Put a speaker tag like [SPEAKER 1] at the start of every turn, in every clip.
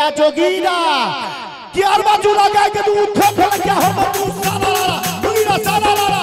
[SPEAKER 1] का जोगीरा कि अरबा चूड़ा गाय के दूध थे थे क्या हो तू सारा लारा जोगीरा सारा लारा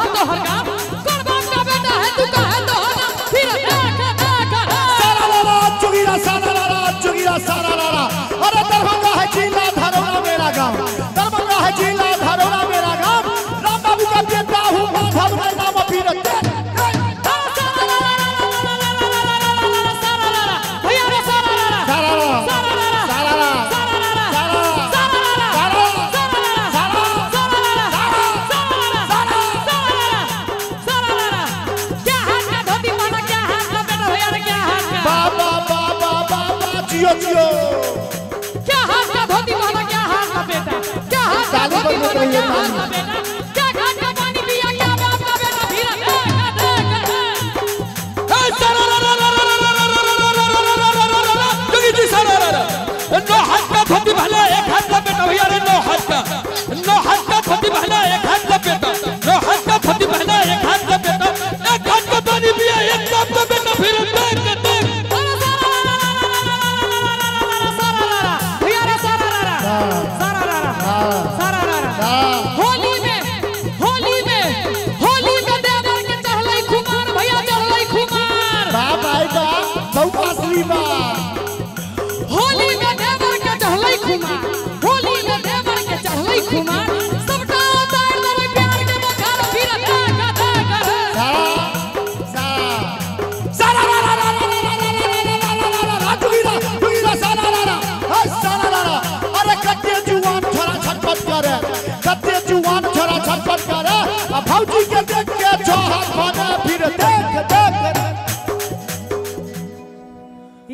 [SPEAKER 2] जिला तोहर
[SPEAKER 1] जियो जियो
[SPEAKER 2] क्या हाल का धोती पहना क्या हाल का बेटा? क्या हाल का धोती
[SPEAKER 1] बजाते
[SPEAKER 2] क्या हाल का
[SPEAKER 1] बेटा? 预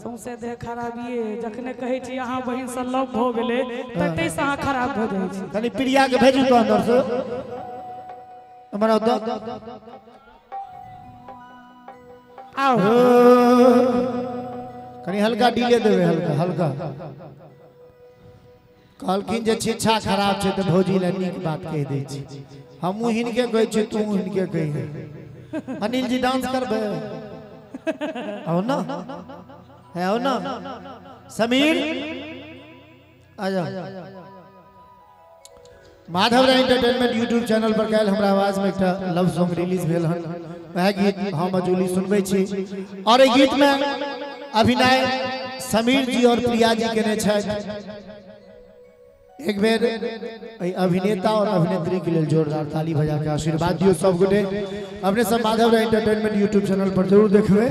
[SPEAKER 2] सौंसे देह खराबिए, जखने कहै छी, अहाँ बहिन से लव भऽ गेलै, तते से अहाँ खराब भऽ जाइ छी।
[SPEAKER 1] कनी प्रिया के भेजू तो अंदर से। हमरा द
[SPEAKER 2] आओ
[SPEAKER 1] कनी हल्का डीले देवे हल्का हल्का। कहलखिन जे छिछा खराब छै तऽ भौजी लए नीक बात कहि दै छी। हमहूँ हिनके कहै छी तू हिनके कही अनिल जी डांस करबे। आओ ना? है आओ ना? समीर? आजा। Madhav Rai entertainment YouTube channel पर काल्हि हमरा आवाज़ में एक लव सॉन्ग रिलीज़ भेल हन। वएह गीत हम अजूली सुनबै छी। और एहि गीत में अभिनय समीर जी और प्रिया जी केने छथि। एक बेर अभिनेता और अभिनेत्री के लिए जोरदार ताली बजा के आशीर्वाद दियो सब गोटे अपने सब Madhav Rai entertainment YouTube channel पर ज़रूर देखबै।